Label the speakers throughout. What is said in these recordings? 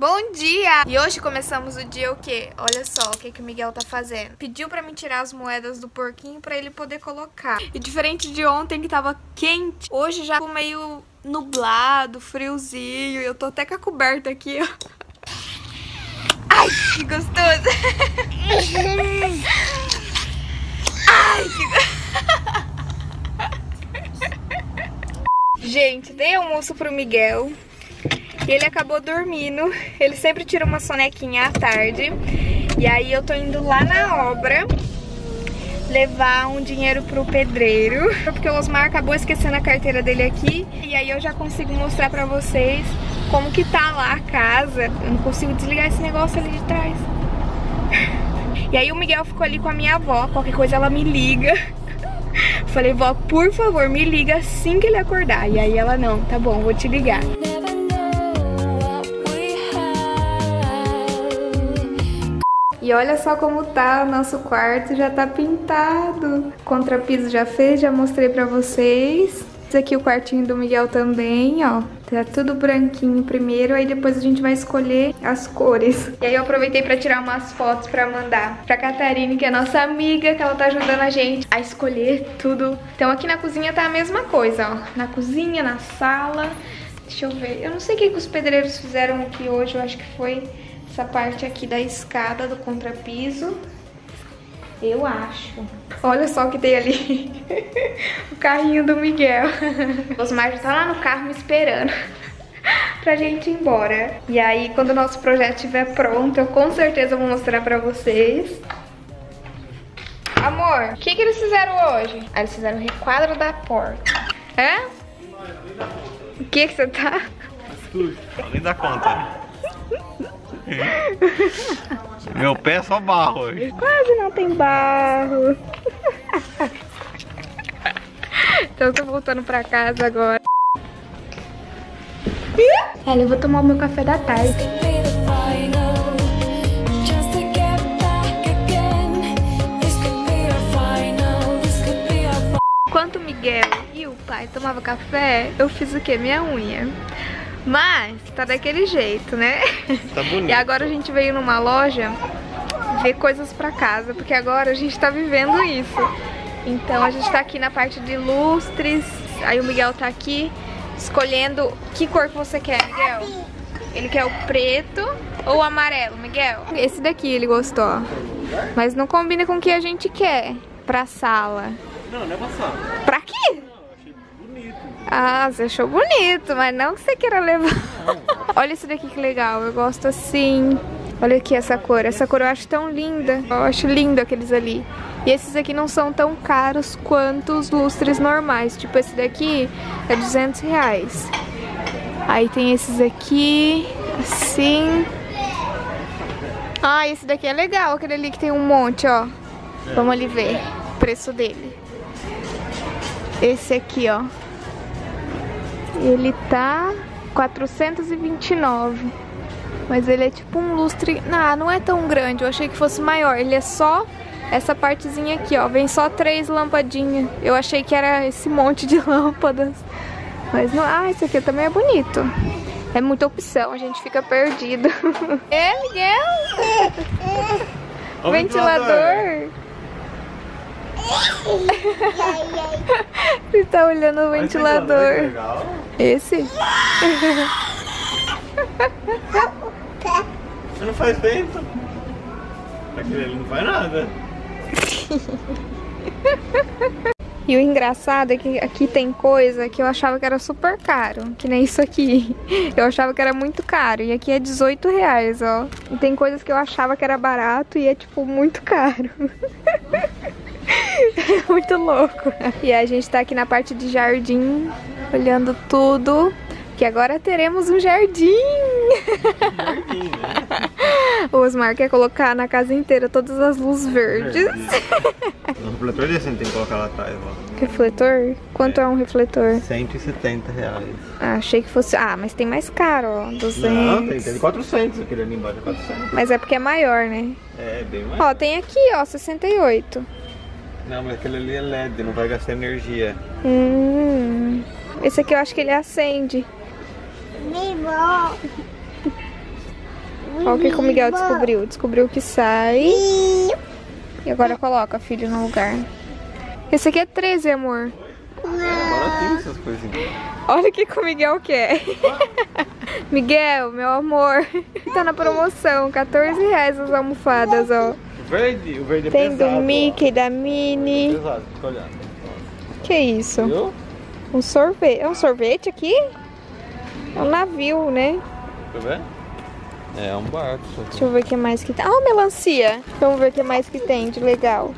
Speaker 1: Bom dia! E hoje começamos o dia o quê? Olha só o que, que o Miguel tá fazendo. Pediu pra me tirar as moedas do porquinho pra ele poder colocar. E diferente de ontem que tava quente, hoje já meio nublado, friozinho. Eu tô até com a coberta aqui, ó. Ai, que gostoso! Ai, que gostoso! Gente, dei almoço pro Miguel. Ele acabou dormindo. Ele sempre tira uma sonequinha à tarde. E aí eu tô indo lá na obra levar um dinheiro pro pedreiro. Porque o Osmar acabou esquecendo a carteira dele aqui. E aí eu já consigo mostrar pra vocês como que tá lá a casa. Eu não consigo desligar esse negócio ali de trás. E aí o Miguel ficou ali com a minha avó. Qualquer coisa ela me liga. Falei, vó, por favor, me liga assim que ele acordar. E aí ela, não, tá bom, vou te ligar. E olha só como tá o nosso quarto, já tá pintado. Contrapiso já fez, já mostrei pra vocês. Esse aqui o quartinho do Miguel também, ó. Tá tudo branquinho primeiro, aí depois a gente vai escolher as cores. E aí eu aproveitei pra tirar umas fotos pra mandar pra Catarine, que é nossa amiga, que ela tá ajudando a gente a escolher tudo. Então aqui na cozinha tá a mesma coisa, ó. Na cozinha, na sala. Deixa eu ver. Eu não sei o que, que os pedreiros fizeram aqui hoje, eu acho que foi essa parte aqui da escada do contrapiso. Eu acho. Olha só o que tem ali. o carrinho do Miguel. O Osmar já tá lá no carro me esperando. pra gente ir embora. E aí, quando o nosso projeto estiver pronto, eu com certeza vou mostrar pra vocês. Amor, o que, que eles fizeram hoje? Ah, eles fizeram o requadro da porta. É? O que que você tá?
Speaker 2: Além da conta. Meu pé é só barro hoje.
Speaker 1: Quase não tem barro. então eu tô voltando pra casa agora. Ela, eu vou tomar o meu café da tarde. Enquanto o Miguel e o pai tomavam café, eu fiz o que? Minha unha. Mas tá daquele jeito, né?
Speaker 2: Tá bonito.
Speaker 1: E agora a gente veio numa loja ver coisas pra casa, porque agora a gente tá vivendo isso. Então a gente tá aqui na parte de lustres, aí o Miguel tá aqui escolhendo que cor que você quer, Miguel? Ele quer o preto ou o amarelo, Miguel? Esse daqui ele gostou, mas não combina com o que a gente quer pra sala.
Speaker 2: Não, não é passar.
Speaker 1: Pra quê? Ah, você achou bonito, mas não que você queira levar. Olha esse daqui que legal, eu gosto assim. Olha aqui essa cor, essa cor eu acho tão linda. Eu acho lindo aqueles ali. E esses aqui não são tão caros quanto os lustres normais. Tipo, esse daqui é 200 reais. Aí tem esses aqui, assim. Ah, esse daqui é legal, aquele ali que tem um monte, ó. Vamos ali ver o preço dele. Esse aqui, ó. Ele tá 429. Mas ele é tipo um lustre... Não, não é tão grande. Eu achei que fosse maior. Ele é só essa partezinha aqui, ó. Vem só três lampadinhas. Eu achei que era esse monte de lâmpadas. Mas não... Ah, esse aqui também é bonito. É muita opção, a gente fica perdido. É, Miguel?
Speaker 2: O
Speaker 1: Ventilador. Ele tá olhando o ventilador. Esse?
Speaker 2: Você não faz vento. Aquele ali não faz nada.
Speaker 1: E o engraçado é que aqui tem coisa que eu achava que era super caro, que nem isso aqui. Eu achava que era muito caro, e aqui é 18 reais, ó. E tem coisas que eu achava que era barato e é, tipo, muito caro. É muito louco. E a gente tá aqui na parte de jardim, olhando tudo. Que agora teremos um jardim.
Speaker 2: Jardim, né?
Speaker 1: O Osmar quer colocar na casa inteira todas as luzes verdes.
Speaker 2: O refletor desse a gente tem que colocar lá atrás, ó.
Speaker 1: Refletor? Quanto é um refletor?
Speaker 2: 170 reais.
Speaker 1: Ah, achei que fosse... Ah, mas tem mais caro, ó. 200.
Speaker 2: Não, tem, tem de 400. Aquele ali embaixo é 400.
Speaker 1: Mas é porque é maior, né?
Speaker 2: É, bem mais.
Speaker 1: Ó, tem aqui, ó, 68.
Speaker 2: Não, mas aquele ali é LED, não vai gastar energia.
Speaker 1: Hum. Esse aqui eu acho que ele acende. Olha o que, que o Miguel descobriu. Descobriu que sai. E agora coloca filho no lugar. Esse aqui é 13, amor. Olha o que, que o Miguel quer. Miguel, meu amor. Tá na promoção. 14 reais as almofadas, ó.
Speaker 2: Verde, o verde é
Speaker 1: Tem
Speaker 2: pesado.
Speaker 1: do
Speaker 2: ó.
Speaker 1: Mickey, da Minnie.
Speaker 2: Pesado, fica olhando.
Speaker 1: Que isso?
Speaker 2: Viu?
Speaker 1: Um sorvete. É um sorvete aqui? É um navio, né?
Speaker 2: Quer ver? É um barco.
Speaker 1: Deixa eu ver o que mais que tem. Ah, melancia. Vamos ver o que mais que tem de legal.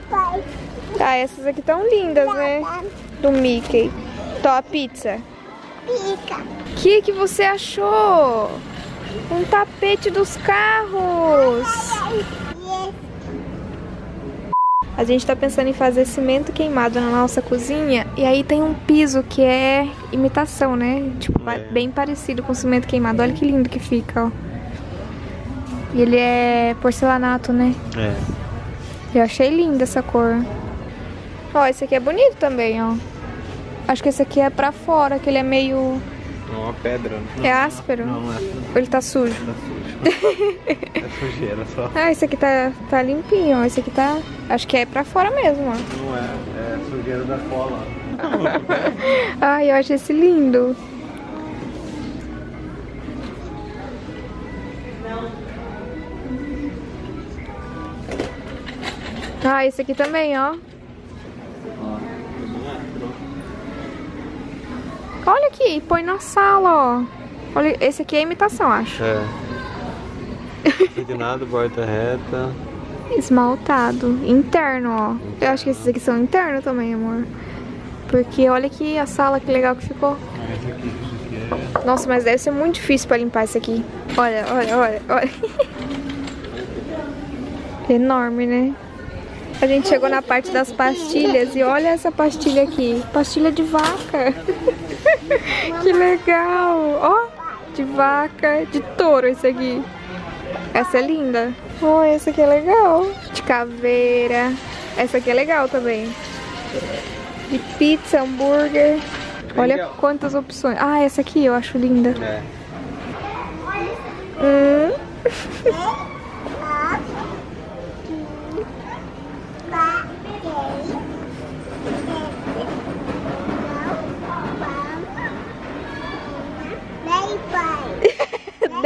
Speaker 1: Ah, essas aqui estão lindas, né? Do Mickey. Tô, a pizza. O que, que você achou? Um tapete dos carros. A gente tá pensando em fazer cimento queimado na nossa cozinha. E aí tem um piso que é imitação, né? Tipo,
Speaker 2: É.
Speaker 1: bem parecido com cimento queimado. Olha que lindo que fica, ó. E ele é porcelanato, né?
Speaker 2: É.
Speaker 1: Eu achei linda essa cor. Ó, esse aqui é bonito também, ó. Acho que esse aqui é pra fora, que ele é meio...
Speaker 2: É uma pedra.
Speaker 1: É áspero?
Speaker 2: Não, não é.
Speaker 1: Ou ele tá sujo?
Speaker 2: Tá sujo. é sujeira só.
Speaker 1: Ah, esse aqui tá, tá limpinho, ó. Esse aqui tá... Acho que é pra fora mesmo, ó.
Speaker 2: Não é. É sujeira da cola.
Speaker 1: Ai, eu achei esse lindo. Ah, esse aqui também, ó. Olha aqui, põe na sala, ó. Olha, esse aqui é imitação, acho.
Speaker 2: É. Inclinado, borda reta.
Speaker 1: Esmaltado. Interno, ó. Eu acho que esses aqui são internos também, amor. Porque olha aqui a sala, que legal que ficou.
Speaker 2: É.
Speaker 1: Nossa, mas deve ser muito difícil pra limpar isso aqui. Olha, olha, olha, olha. Enorme, né? A gente chegou na parte das pastilhas e olha essa pastilha aqui. Pastilha de vaca. que legal. Ó, de vaca, de touro esse aqui. Essa é linda. Oh, essa aqui é legal. De caveira. Essa aqui é legal também. De pizza, hambúrguer. Olha quantas opções. Ah, essa aqui eu acho linda.
Speaker 2: É.
Speaker 1: Hum.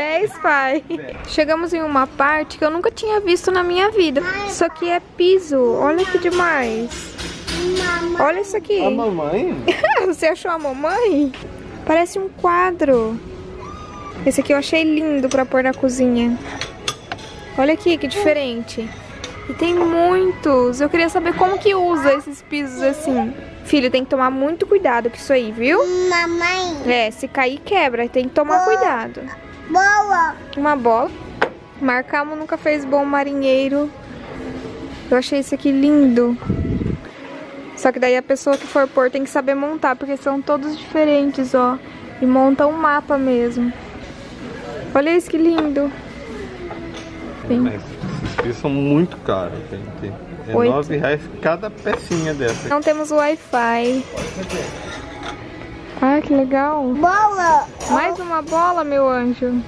Speaker 1: Dez, pai. Chegamos em uma parte que eu nunca tinha visto na minha vida. Isso aqui é piso. Olha que demais. Olha isso aqui.
Speaker 2: A mamãe?
Speaker 1: Você achou a mamãe? Parece um quadro. Esse aqui eu achei lindo pra pôr na cozinha. Olha aqui que diferente. E tem muitos. Eu queria saber como que usa esses pisos assim. Filho, tem que tomar muito cuidado com isso aí, viu?
Speaker 3: Mamãe,
Speaker 1: É, se cair quebra, tem que tomar cuidado.
Speaker 3: Boa.
Speaker 1: Uma bola. Marcamos nunca fez bom marinheiro. Eu achei esse aqui lindo. Só que daí a pessoa que for pôr tem que saber montar, porque são todos diferentes, ó. E monta um mapa mesmo. Olha isso que lindo. Tem.
Speaker 2: Mas esses pisos são muito caros, gente. É. 9 reais cada pecinha dessa.
Speaker 1: Não temos Wi-Fi. Ah, que legal.
Speaker 3: Boa.
Speaker 1: Mais uma bola, meu anjo.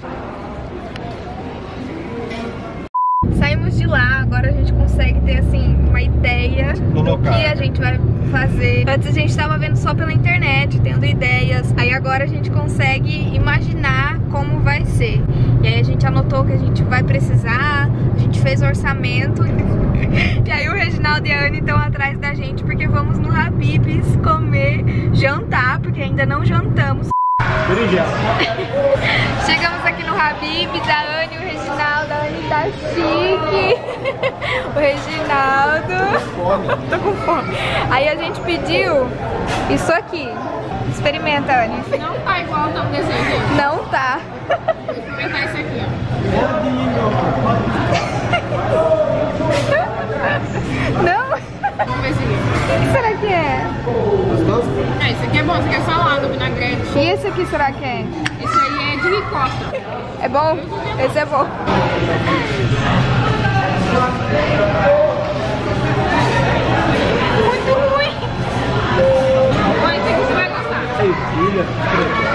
Speaker 1: Saímos de lá, agora a gente consegue ter assim uma ideia
Speaker 2: Do
Speaker 1: que a gente vai fazer. Antes a gente tava vendo só pela internet, tendo ideias. Aí agora a gente consegue imaginar como vai ser. E aí a gente anotou que a gente vai precisar, a gente fez o orçamento. E aí o Reginaldo e a Anne estão atrás da gente porque vamos no Habib's comer, jantar, porque ainda não jantamos. Chegamos aqui no Habib's, a Anne e o Reginaldo. A Anne tá chique. o Reginaldo. Tô com fome. Aí a gente pediu isso aqui. Experimenta, Anne.
Speaker 4: Não tá igual tá no desenho.
Speaker 1: Não tá.
Speaker 4: Vou experimentar esse aqui, ó.
Speaker 1: Não?
Speaker 4: Vamos ver esse aqui.
Speaker 1: O que será que é?
Speaker 4: Esse aqui é bom, esse aqui é salada, vinagrete.
Speaker 1: E esse aqui será que é?
Speaker 4: Esse aí é de ricotta.
Speaker 1: É bom? Esse é bom. Muito ruim.
Speaker 4: Olha, esse aqui você vai gostar.